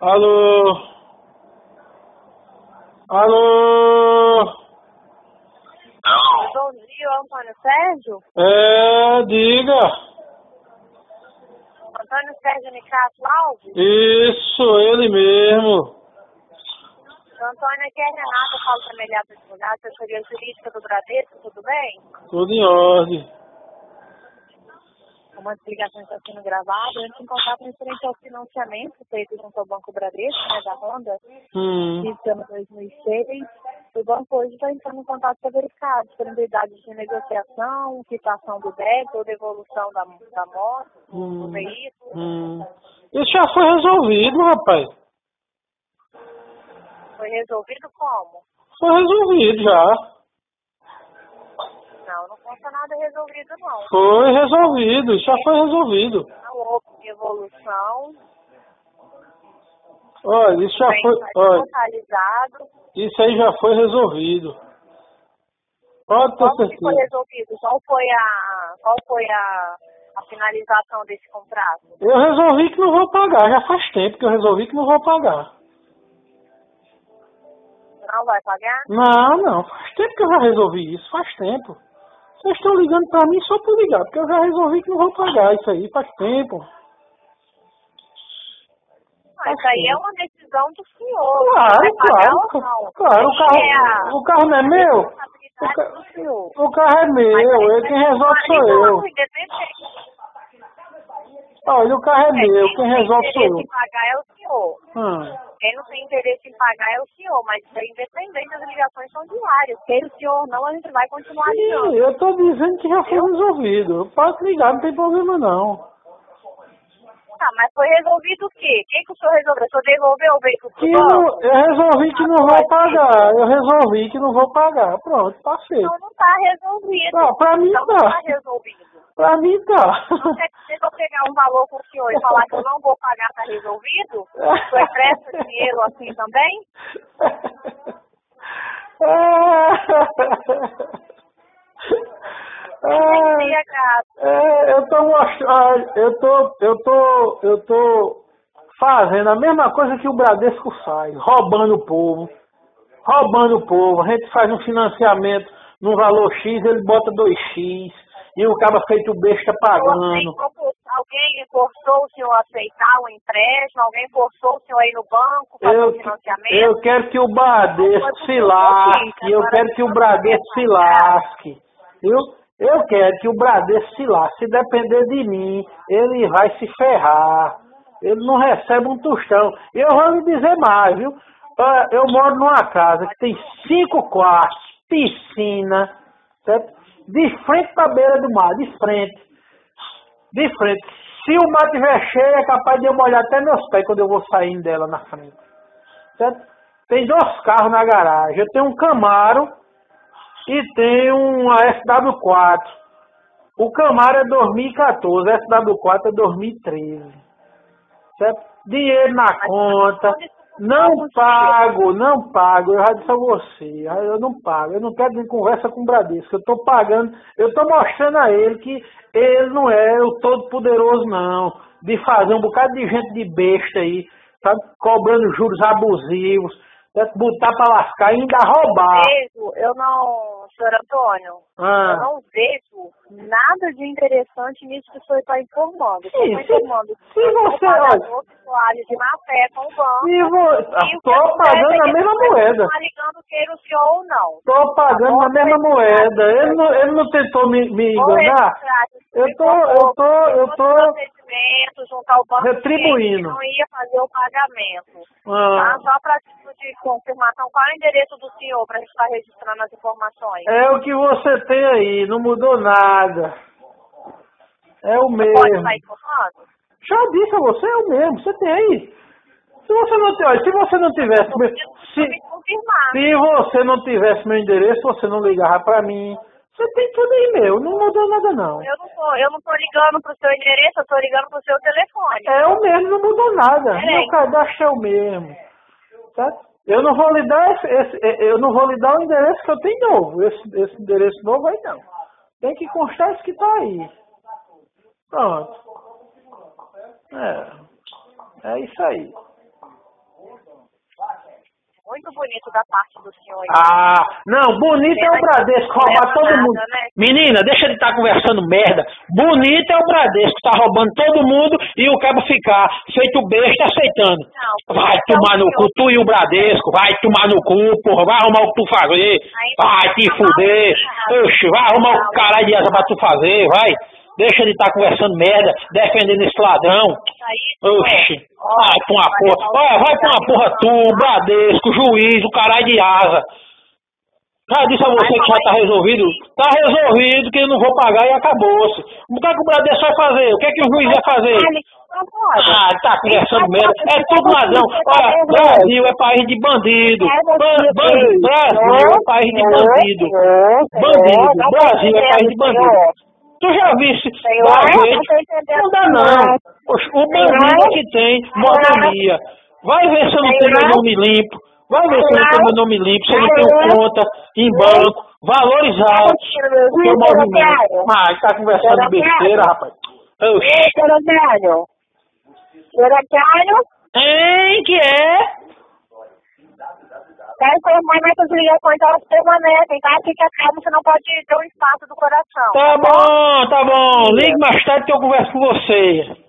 Alô? Alô? Alô? Bom dia, Antônio Sérgio. É, diga. Antônio Sérgio Nicasso Alves. Isso, ele mesmo. Antônio, aqui é Renata, falo da Melhor Advogada, assessoria jurídica do Bradesco, tudo bem? Tudo em ordem. Uma explicação está sendo gravada. Antes em contato referente ao financiamento feito junto ao Banco Bradesco, né, da Honda, Hum. de ano 2006. O banco hoje está entrando em contato para verificar a disponibilidade de negociação, quitação do débito ou devolução da, da moto, do Hum. veículo. Hum. Isso já foi resolvido, rapaz. Foi resolvido como? Foi resolvido já. Não, não consta nada resolvido, não. Foi resolvido, isso já foi resolvido. Não houve evolução, Olha, isso já foi. Olha, totalizado. isso aí já foi resolvido. Pode ter que foi certeza. resolvido? Qual foi a, qual foi a, a finalização desse contrato? Eu resolvi que não vou pagar, já faz tempo que eu resolvi que não vou pagar. Não vai pagar? Não, não, faz tempo que eu já resolvi isso, faz tempo. Vocês estão ligando pra mim só por ligar, porque eu já resolvi que não vou pagar isso aí, faz tempo. Isso aí é uma decisão do senhor. Claro, claro, claro, o É carro, a o carro não é meu? O, ca- o carro é meu, ele quem resolve sou eu. Não, independente. Olha, o carro é meu, quem resolve sou Quem eu. tem interesse em pagar é o senhor. Hum. Quem não tem interesse em pagar é o senhor, mas é independente, as ligações são diárias. Queira o senhor ou não, a gente vai continuar ligando. Sim, eu tô dizendo que já foi resolvido. Posso ligar, não tem problema não. Tá, mas foi resolvido o quê? O que, que o senhor resolveu? O senhor devolveu o veículo pro banco? não, eu resolvi que não vou pagar. Eu resolvi que não vou pagar. Pronto, tá feito. Então não tá resolvido. Tá, pra mim então não tá. tá resolvido. Pra mim tá. Que eu pegar um valor com o senhor e falar que eu não vou pagar, tá resolvido? Senhor empresta dinheiro assim também? Entendi, gato. É, eu tô mostrando, eu tô, eu tô, eu tô fazendo a mesma coisa que o Bradesco faz, roubando o povo, roubando o povo. A gente faz um financiamento num valor X, ele bota 2X, e o cara feito besta pagando. Alguém forçou o senhor a aceitar o empréstimo? Alguém forçou o senhor a ir no banco fazer Eu, o financiamento? eu quero que o Bradesco se lasque, eu quero que o Bradesco se lasque. Eu, eu quero que o Bradesco se lasque. Se depender de mim, ele vai se ferrar. Ele não recebe um tostão. E eu vou lhe dizer mais, viu? Ah, Eu moro numa casa que tem cinco quartos, piscina, certo? De frente para a beira do mar, de frente. De frente. Se o mar estiver cheio, é capaz de eu molhar até meus pés quando eu vou saindo dela na frente. Certo? Tem dois carros na garagem. Eu tenho um Camaro e tenho uma SW4. O Camaro é 2014, a SW4 é 2013. Certo? Dinheiro na conta. Não pago, não pago. Eu já disse a você. Eu não pago. Eu não quero nem conversa com o Bradesco. Eu estou pagando. Eu estou mostrando a ele que ele não é o todo poderoso, não. De fazer um bocado de gente de besta aí, sabe? Cobrando juros abusivos, certo? botar para lascar e ainda roubar. vejo, eu não, senhor Antônio, eu Ah. não vejo nada de interessante nisso que o senhor está informando. Estou se- informando que se eu sou você- pessoal de má fé com o banco. E vou, E o que estou acontece pagando é a mesma você moeda. Está ligando queira o senhor ou não. Estou pagando a mesma moeda. Ele não, ele não tentou me, me enganar? Eu tô, for eu tô, eu por tô procedimento junto ao banco retribuindo. não ia fazer o pagamento. Ah, Tá? Só para título de confirmação, qual é o endereço do senhor para a gente estar registrando as informações? é o que você tem aí, não mudou nada. É o Pode mesmo. estar informando? Já disse a você, é o mesmo, você tem aí. Se você não, olha, se você não tivesse Se se, você não tivesse meu endereço, você não ligava pra mim. Você tem tudo aí meu, não mudou nada não. Eu não tô, eu não tô ligando pro seu endereço, eu tô ligando pro seu telefone. É o mesmo, não mudou nada. É. Meu cadastro é o mesmo. Certo? Eu não vou lhe dar esse, esse- eu não vou lhe dar o endereço que eu tenho novo. Esse, esse endereço novo aí não. Tem que constar esse que tá aí. Pronto. É. É isso aí. Muito bonito da parte do senhor. Ah, não, bonito é o Bradesco roubar todo mundo. né? Menina, deixa de estar conversando merda. Bonito é o Bradesco, tá roubando todo mundo e o cabo ficar feito besta aceitando. Não, Vai tomar no cu, tu e o Bradesco, vai tomar no cu, porra, vai arrumar o que tu fazer, vai te fuder, oxe, vai arrumar o caralho de asa pra tu fazer, vai. Deixa de estar conversando merda, defendendo esse ladrão. ó, vai pra uma vai porra. Olha, vai pra uma porra tu, Bradesco, juiz, o caralho de asa. Já disse a você que já tá resolvido? Tá resolvido que eu não vou pagar e acabou-se. O que, é que o Bradesco vai fazer? O que, é que o juiz vai fazer? Ah, tá conversando merda. É tudo ladrão. Olha, Brasil é país de bandido. Ban- ban- Brasil é país de bandido. Bandido. Brasil é país de bandido. Tu já visse Senhor, da não dá não. O bandido que tem monotonia. Vai ver se eu não tenho meu nome limpo. Vai ver se eu não tenho meu nome limpo, se eu não tenho conta em banco, valorizados. O teu movimento. Ah, tá conversando besteira, rapaz. Ei, Serogário. Serogário, Hein, que é? Quero informar nossas ligações, elas permanecem, tá? Fica calmo, você não pode ter um espaço do coração. Tá bom, tá bom. Ligue mais tarde que eu converso com você.